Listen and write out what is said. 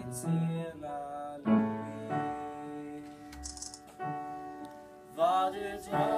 It's in our Jesus.